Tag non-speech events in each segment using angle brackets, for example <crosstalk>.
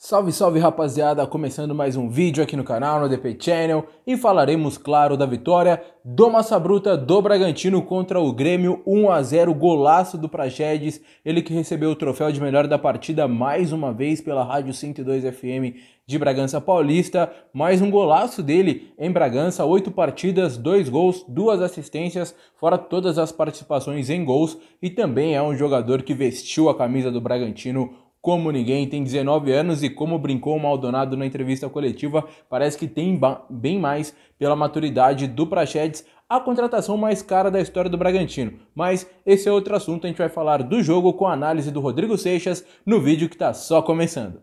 Salve, salve rapaziada, começando mais um vídeo aqui no canal, no DP Channel, e falaremos, claro, da vitória do Massa Bruta do Bragantino contra o Grêmio. 1 a 0 golaço do Praxedes, ele que recebeu o troféu de melhor da partida mais uma vez pela Rádio 102 FM de Bragança Paulista, mais um golaço dele em Bragança, oito partidas, dois gols, duas assistências, fora todas as participações em gols, e também é um jogador que vestiu a camisa do Bragantino como ninguém, tem 19 anos e como brincou o Maldonado na entrevista coletiva, parece que tem bem mais pela maturidade do Prachedes, a contratação mais cara da história do Bragantino. Mas esse é outro assunto, a gente vai falar do jogo com a análise do Rodrigo Seixas no vídeo que está só começando.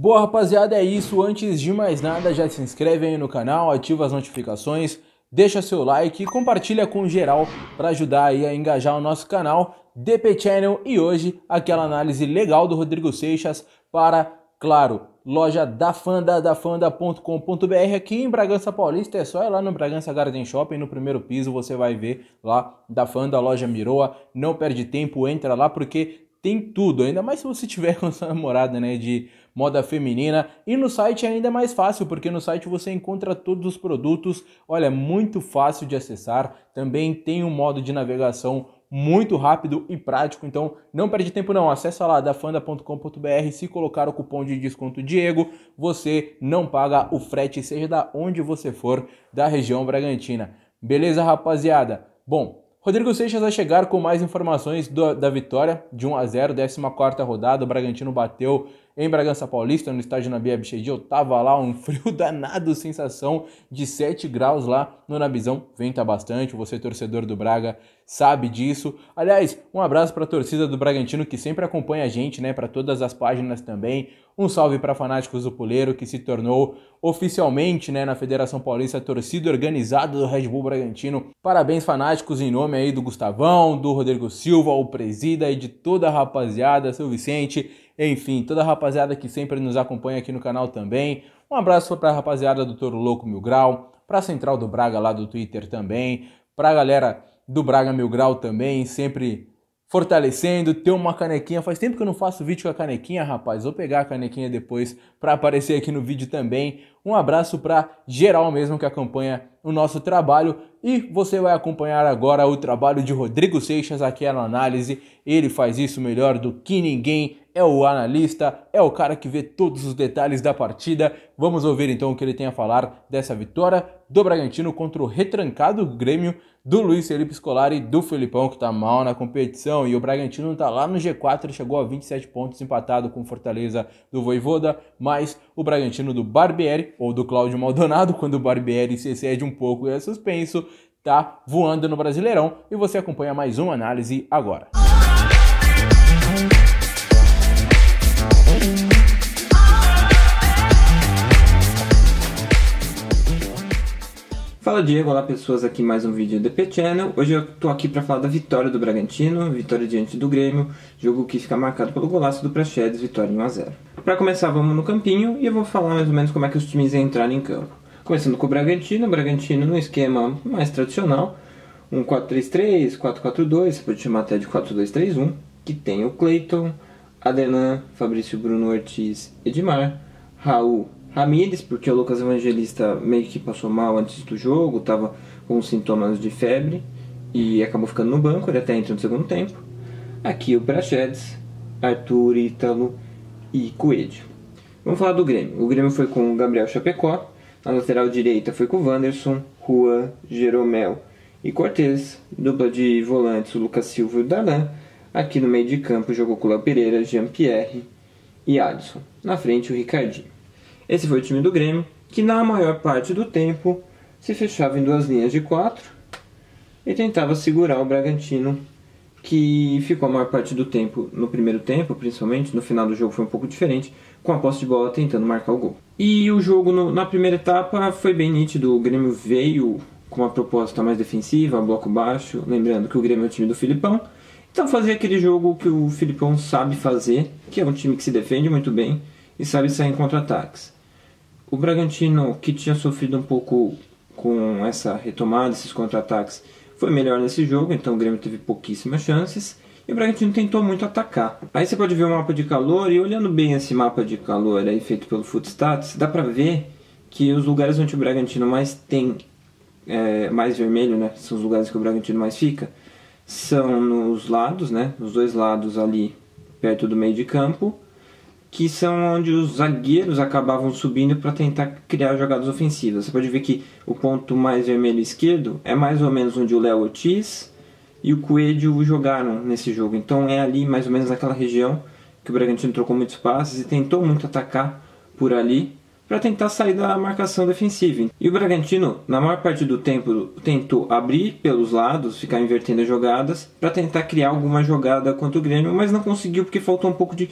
Boa rapaziada, é isso. Antes de mais nada, já se inscreve aí no canal, ativa as notificações, deixa seu like e compartilha com geral para ajudar aí a engajar o nosso canal DP Channel. E hoje aquela análise legal do Rodrigo Seixas para, claro, loja da Fanda, dafanda.com.br aqui em Bragança Paulista, é só ir lá no Bragança Garden Shopping, no primeiro piso você vai ver lá da Fanda, loja Miroa, não perde tempo, entra lá porque tem tudo, ainda mais se você tiver <laughs> com sua namorada, né, de moda feminina. E no site é ainda mais fácil, porque no site você encontra todos os produtos. Olha, é muito fácil de acessar. Também tem um modo de navegação muito rápido e prático, então não perde tempo não, acessa lá dafanda.com.br, se colocar o cupom de desconto Diego, você não paga o frete, seja da onde você for da região Bragantina. Beleza, rapaziada? Bom, Rodrigo Seixas vai chegar com mais informações do, da vitória de 1 a 0, 14 rodada. O Bragantino bateu em Bragança Paulista, no estádio Nabi Abichedi. Eu tava lá, um <laughs> frio danado, sensação de 7 graus lá no Nabizão. Venta bastante, você torcedor do Braga sabe disso. Aliás, um abraço para a torcida do Bragantino que sempre acompanha a gente, né, para todas as páginas também. Um salve para fanáticos do Puleiro que se tornou oficialmente, né, na Federação Paulista torcida organizada do Red Bull Bragantino. Parabéns fanáticos em nome aí do Gustavão, do Rodrigo Silva, o presida e de toda a rapaziada, seu Vicente enfim, toda a rapaziada que sempre nos acompanha aqui no canal também. Um abraço para a rapaziada do Toro Louco Mil Grau, para a Central do Braga lá do Twitter também, para a galera do Braga Mil Grau também, sempre fortalecendo, ter uma canequinha. Faz tempo que eu não faço vídeo com a canequinha, rapaz. Vou pegar a canequinha depois para aparecer aqui no vídeo também. Um abraço para geral mesmo que acompanha o nosso trabalho e você vai acompanhar agora o trabalho de Rodrigo Seixas aqui na análise. Ele faz isso melhor do que ninguém. É o analista, é o cara que vê todos os detalhes da partida. Vamos ouvir então o que ele tem a falar dessa vitória do Bragantino contra o retrancado Grêmio do Luiz Felipe Scolari do Felipão, que tá mal na competição, e o Bragantino tá lá no G4, chegou a 27 pontos, empatado com Fortaleza do Voivoda, mas o Bragantino do Barbieri, ou do Cláudio Maldonado, <laughs> quando o Barbieri se excede um pouco e é suspenso, tá voando no Brasileirão, e você acompanha mais uma análise agora. Fala Diego, olá pessoas, aqui mais um vídeo do DP Channel. Hoje eu tô aqui para falar da vitória do Bragantino, vitória diante do Grêmio, jogo que fica marcado pelo golaço do Praxedes, vitória em 1x0. Para começar, vamos no campinho e eu vou falar mais ou menos como é que os times entraram em campo. Começando com o Bragantino, o Bragantino no esquema mais tradicional, um 4-3-3, 4-4-2, você pode chamar até de 4-2-3-1, que tem o Cleiton, Adelan, Fabrício Bruno Ortiz, Edmar, Raul, Ramires, porque o Lucas Evangelista meio que passou mal antes do jogo, estava com sintomas de febre e acabou ficando no banco, ele até entra no segundo tempo. Aqui o Prachedes, Arthur, Ítalo e Coelho. Vamos falar do Grêmio. O Grêmio foi com o Gabriel Chapecó, na lateral direita foi com o Wanderson, Juan, Jeromel e Cortez, dupla de volantes o Lucas Silva e o Darlan. Aqui no meio de campo jogou com o Léo Pereira, Jean-Pierre e Alisson. Na frente o Ricardinho. Esse foi o time do Grêmio, que na maior parte do tempo se fechava em duas linhas de quatro e tentava segurar o Bragantino, que ficou a maior parte do tempo, no primeiro tempo principalmente, no final do jogo foi um pouco diferente, com a posse de bola tentando marcar o gol. E o jogo no, na primeira etapa foi bem nítido, o Grêmio veio com uma proposta mais defensiva, bloco baixo, lembrando que o Grêmio é o time do Filipão, então fazia aquele jogo que o Filipão sabe fazer, que é um time que se defende muito bem e sabe sair em contra-ataques. O Bragantino, que tinha sofrido um pouco com essa retomada, esses contra-ataques, foi melhor nesse jogo, então o Grêmio teve pouquíssimas chances. E o Bragantino tentou muito atacar. Aí você pode ver o mapa de calor, e olhando bem esse mapa de calor aí feito pelo Footstats, dá pra ver que os lugares onde o Bragantino mais tem, é, mais vermelho, né, são os lugares que o Bragantino mais fica, são nos lados, né, nos dois lados ali, perto do meio de campo, que são onde os zagueiros acabavam subindo para tentar criar jogadas ofensivas. Você pode ver que o ponto mais vermelho esquerdo é mais ou menos onde o Léo Ortiz e o Coelho jogaram nesse jogo. Então é ali mais ou menos naquela região que o Bragantino trocou muitos passes e tentou muito atacar por ali para tentar sair da marcação defensiva. E o Bragantino, na maior parte do tempo, tentou abrir pelos lados, ficar invertendo as jogadas, para tentar criar alguma jogada contra o Grêmio, mas não conseguiu porque faltou um pouco de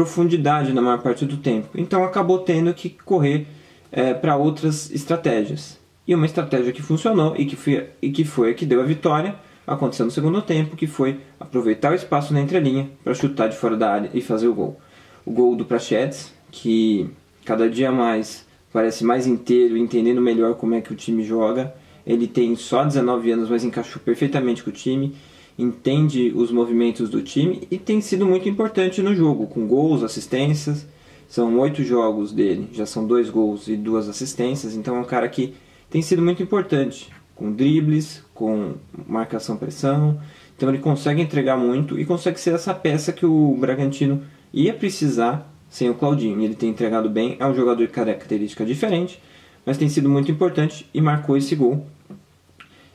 profundidade na maior parte do tempo. Então acabou tendo que correr é, para outras estratégias. E uma estratégia que funcionou e que, foi, e que foi a que deu a vitória aconteceu no segundo tempo, que foi aproveitar o espaço na entrelinha para chutar de fora da área e fazer o gol. O gol do Prachetes, que cada dia mais parece mais inteiro, entendendo melhor como é que o time joga. Ele tem só 19 anos, mas encaixou perfeitamente com o time entende os movimentos do time e tem sido muito importante no jogo, com gols, assistências. São oito jogos dele, já são dois gols e duas assistências, então é um cara que tem sido muito importante, com dribles, com marcação-pressão. Então ele consegue entregar muito e consegue ser essa peça que o Bragantino ia precisar sem o Claudinho. Ele tem entregado bem, é um jogador de característica diferente, mas tem sido muito importante e marcou esse gol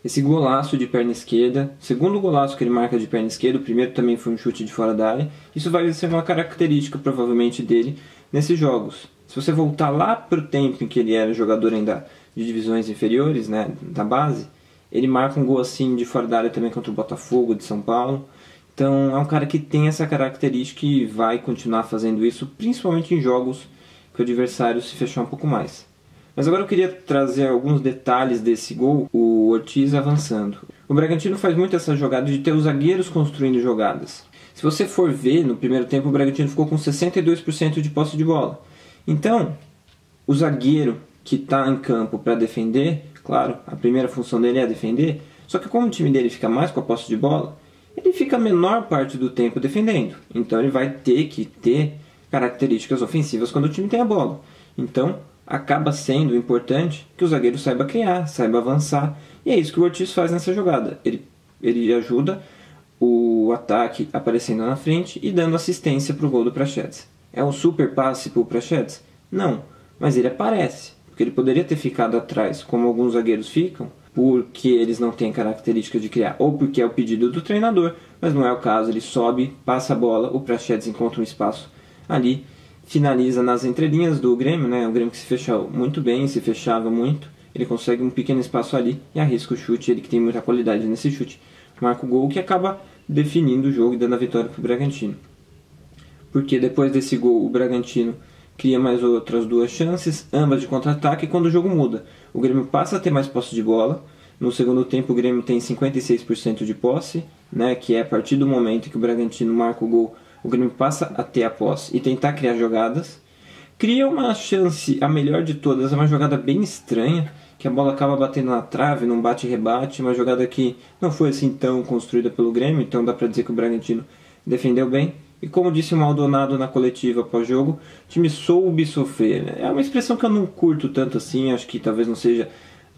esse golaço de perna esquerda, segundo golaço que ele marca de perna esquerda, o primeiro também foi um chute de fora da área. Isso vai ser uma característica provavelmente dele nesses jogos. Se você voltar lá para o tempo em que ele era jogador ainda de divisões inferiores, né, da base, ele marca um gol assim de fora da área também contra o Botafogo de São Paulo. Então é um cara que tem essa característica e vai continuar fazendo isso, principalmente em jogos que o adversário se fechar um pouco mais. Mas agora eu queria trazer alguns detalhes desse gol, o Ortiz avançando. O Bragantino faz muito essa jogada de ter os zagueiros construindo jogadas. Se você for ver, no primeiro tempo o Bragantino ficou com 62% de posse de bola. Então, o zagueiro que está em campo para defender, claro, a primeira função dele é defender, só que como o time dele fica mais com a posse de bola, ele fica a menor parte do tempo defendendo. Então ele vai ter que ter características ofensivas quando o time tem a bola. Então, acaba sendo importante que o zagueiro saiba criar, saiba avançar. E é isso que o Ortiz faz nessa jogada. Ele, ele ajuda o ataque aparecendo na frente e dando assistência para o gol do Prachetes. É um super passe para o Prachetes? Não, mas ele aparece. Porque ele poderia ter ficado atrás, como alguns zagueiros ficam, porque eles não têm característica de criar, ou porque é o pedido do treinador, mas não é o caso. Ele sobe, passa a bola, o Prachetes encontra um espaço ali finaliza nas entrelinhas do Grêmio, né? O Grêmio que se fechou muito bem, se fechava muito. Ele consegue um pequeno espaço ali e arrisca o chute. Ele que tem muita qualidade nesse chute, marca o gol que acaba definindo o jogo e dando a vitória para o Bragantino. Porque depois desse gol, o Bragantino cria mais outras duas chances, ambas de contra-ataque, quando o jogo muda, o Grêmio passa a ter mais posse de bola. No segundo tempo, o Grêmio tem 56% de posse, né, que é a partir do momento que o Bragantino marca o gol o Grêmio passa a ter a posse e tentar criar jogadas. Cria uma chance, a melhor de todas, é uma jogada bem estranha, que a bola acaba batendo na trave, num bate-rebate, uma jogada que não foi assim tão construída pelo Grêmio, então dá para dizer que o Bragantino defendeu bem. E como disse o Maldonado na coletiva pós-jogo, o time soube sofrer. Né? É uma expressão que eu não curto tanto assim, acho que talvez não seja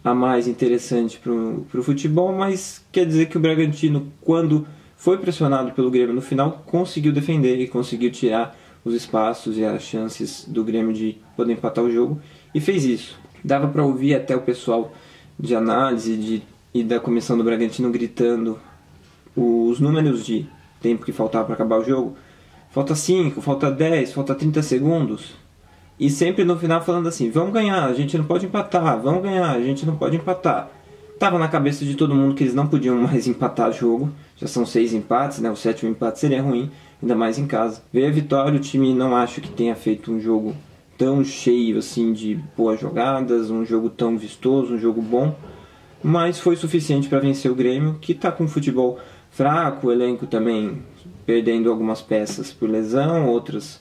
a mais interessante para o futebol, mas quer dizer que o Bragantino, quando foi pressionado pelo Grêmio no final, conseguiu defender e conseguiu tirar os espaços e as chances do Grêmio de poder empatar o jogo e fez isso. Dava para ouvir até o pessoal de análise de, e da comissão do Bragantino gritando os números de tempo que faltava para acabar o jogo. Falta 5, falta 10, falta 30 segundos. E sempre no final falando assim: vamos ganhar, a gente não pode empatar, vamos ganhar, a gente não pode empatar. Tava na cabeça de todo mundo que eles não podiam mais empatar o jogo. Já são seis empates, né? O sétimo empate seria ruim, ainda mais em casa. Veio a vitória, o time não acho que tenha feito um jogo tão cheio assim de boas jogadas, um jogo tão vistoso, um jogo bom, mas foi suficiente para vencer o Grêmio, que está com futebol fraco, o elenco também perdendo algumas peças por lesão, outras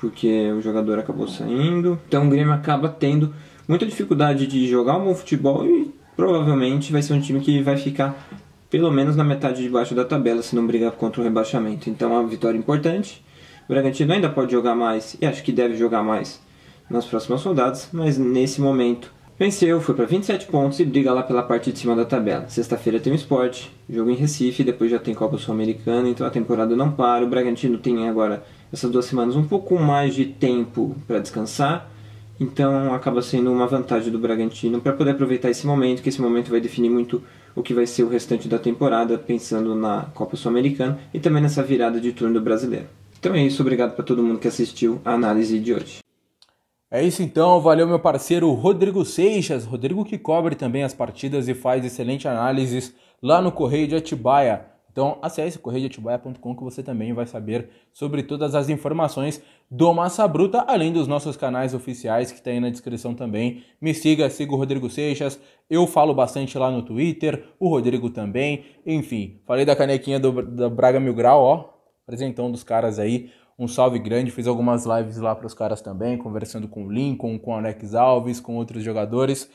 porque o jogador acabou saindo. Então o Grêmio acaba tendo muita dificuldade de jogar um bom futebol e provavelmente vai ser um time que vai ficar pelo menos na metade de baixo da tabela se não brigar contra o rebaixamento. Então é uma vitória importante. O Bragantino ainda pode jogar mais e acho que deve jogar mais nas próximas rodadas, mas nesse momento venceu, foi para 27 pontos e briga lá pela parte de cima da tabela. Sexta-feira tem o esporte, jogo em Recife, depois já tem Copa Sul-Americana, então a temporada não para. O Bragantino tem agora essas duas semanas um pouco mais de tempo para descansar então acaba sendo uma vantagem do Bragantino para poder aproveitar esse momento, que esse momento vai definir muito o que vai ser o restante da temporada, pensando na Copa Sul-Americana e também nessa virada de turno do brasileiro. Então é isso, obrigado para todo mundo que assistiu a análise de hoje. É isso então, valeu meu parceiro Rodrigo Seixas, Rodrigo que cobre também as partidas e faz excelente análises lá no Correio de Atibaia. Então acesse correideatibaia.com que você também vai saber sobre todas as informações do Massa Bruta, além dos nossos canais oficiais que está aí na descrição também. Me siga, siga o Rodrigo Seixas. Eu falo bastante lá no Twitter, o Rodrigo também. Enfim, falei da canequinha do, do Braga Mil Grau, ó. Apresentão dos caras aí. Um salve grande, fiz algumas lives lá para os caras também, conversando com o Lincoln, com o Alex Alves, com outros jogadores.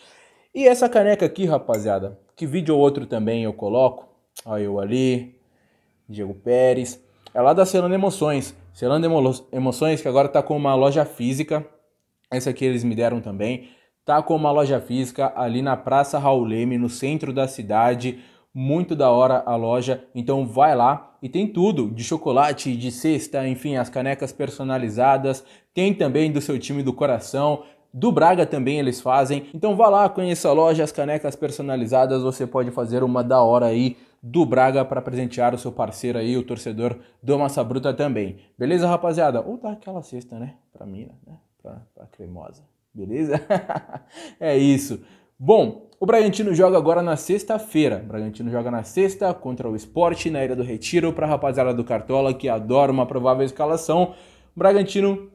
E essa caneca aqui, rapaziada, que vídeo ou outro também eu coloco, Olha eu ali, Diego Pérez. É lá da Celando Emoções. Celando Emoções que agora está com uma loja física. Essa aqui eles me deram também. Tá com uma loja física ali na Praça Raul Leme, no centro da cidade. Muito da hora a loja. Então vai lá e tem tudo de chocolate, de cesta, enfim, as canecas personalizadas. Tem também do seu time do coração. Do Braga também eles fazem. Então vá lá, conheça a loja, as canecas personalizadas. Você pode fazer uma da hora aí do Braga para presentear o seu parceiro aí, o torcedor do Massa Bruta também. Beleza, rapaziada? Ou dá aquela cesta, né? Pra mim, né? Pra, pra cremosa. Beleza? <laughs> é isso. Bom, o Bragantino joga agora na sexta-feira. O Bragantino joga na sexta contra o Esporte na Ilha do Retiro para a rapaziada do Cartola que adora uma provável escalação. O Bragantino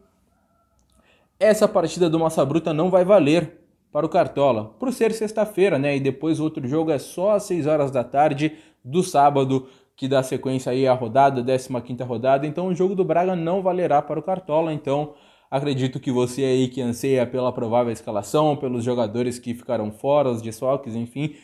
essa partida do Massa Bruta não vai valer para o Cartola, por ser sexta-feira, né? E depois outro jogo é só às 6 horas da tarde do sábado, que dá sequência aí à rodada, 15 rodada. Então o jogo do Braga não valerá para o Cartola, então acredito que você aí que anseia pela provável escalação, pelos jogadores que ficaram fora, os desfalques, enfim,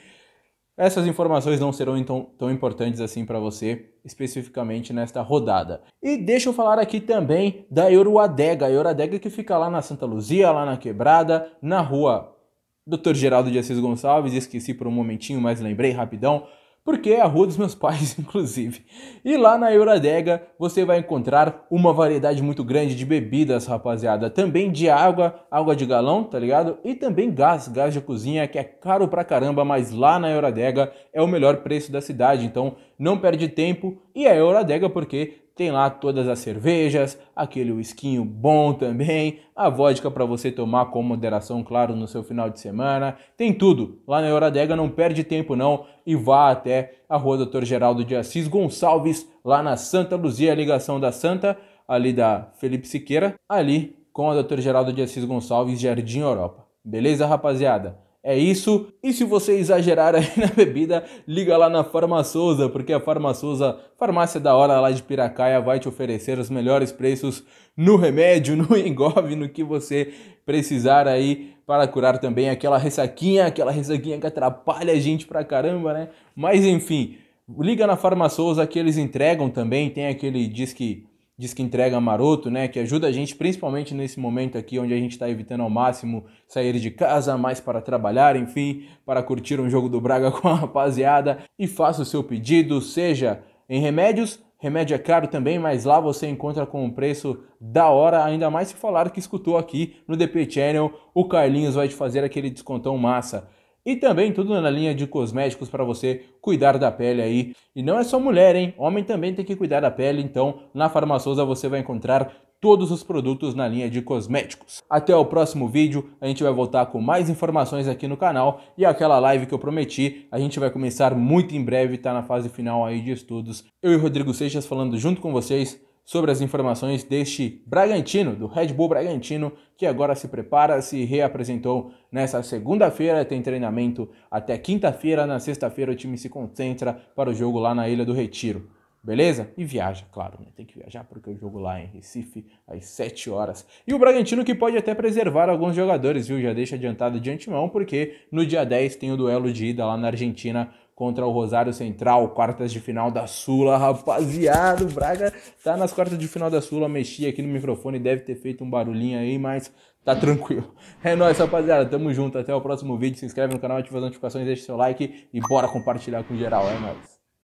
essas informações não serão tão, tão importantes assim para você, especificamente nesta rodada. E deixa eu falar aqui também da Euroadega, a Euroadega que fica lá na Santa Luzia, lá na Quebrada, na rua Dr. Geraldo de Assis Gonçalves, esqueci por um momentinho, mas lembrei rapidão porque é a rua dos meus <laughs> pais, inclusive. E lá na Euradega você vai encontrar uma variedade muito grande de bebidas, rapaziada. Também de água, água de galão, tá ligado? E também gás, gás de cozinha, que é caro pra caramba, mas lá na Euradega é o melhor preço da cidade. Então não perde tempo e é Euradega porque tem lá todas as cervejas, aquele whiskinho bom também, a vodka para você tomar com moderação, claro, no seu final de semana. Tem tudo. Lá na Euradega não perde tempo não e vá até a Rua Doutor Geraldo de Assis Gonçalves, lá na Santa Luzia, a ligação da Santa, ali da Felipe Siqueira, ali com a Doutor Geraldo de Assis Gonçalves, Jardim Europa. Beleza, rapaziada? É isso. E se você exagerar aí <laughs> na bebida, liga lá na Farmacousa, porque a Farmacousa, farmácia da hora lá de Piracaia, vai te oferecer os melhores preços no remédio, <laughs> no engove, no que você precisar aí para curar também aquela ressaquinha, aquela ressaquinha que atrapalha a gente pra caramba, né? Mas enfim, liga na Farmacousa que eles entregam também, tem aquele disque diz que entrega maroto, né? Que ajuda a gente, principalmente nesse momento aqui onde a gente está evitando ao máximo sair de casa, mais para trabalhar, enfim, para curtir um jogo do Braga <laughs> com a rapaziada. E faça o seu pedido, seja em remédios. Remédio é caro também, mas lá você encontra com um preço da hora, ainda mais se falar que escutou aqui no DP Channel, o Carlinhos vai te fazer aquele descontão massa. E também tudo na linha de cosméticos para você cuidar da pele aí. E não é só mulher, hein? Homem também tem que cuidar da pele, então na Farmaceusa você vai encontrar todos os produtos na linha de cosméticos. Até o próximo vídeo, a gente vai voltar com mais informações aqui no canal e aquela live que eu prometi, a gente vai começar muito em breve, tá na fase final aí de estudos. Eu e Rodrigo Seixas falando junto com vocês sobre as informações deste Bragantino, do Red Bull Bragantino, que agora se prepara, se reapresentou nessa segunda-feira, tem treinamento até quinta-feira, na sexta-feira o time se concentra para o jogo lá na Ilha do Retiro. Beleza? E viaja, claro, né? Tem que viajar porque o jogo lá em Recife às 7 horas. E o Bragantino que pode até preservar alguns jogadores, viu? Já deixa adiantado de antemão, porque no dia 10 tem o duelo de ida lá na Argentina contra o Rosário Central, quartas de final da Sula, rapaziada. O Braga tá nas quartas de final da Sula. Mexi aqui no microfone, deve ter feito um barulhinho aí, mas tá tranquilo. É nóis, rapaziada. Tamo junto. Até o próximo vídeo. Se inscreve no canal, ativa as notificações, deixa seu like e bora compartilhar com geral. É nóis.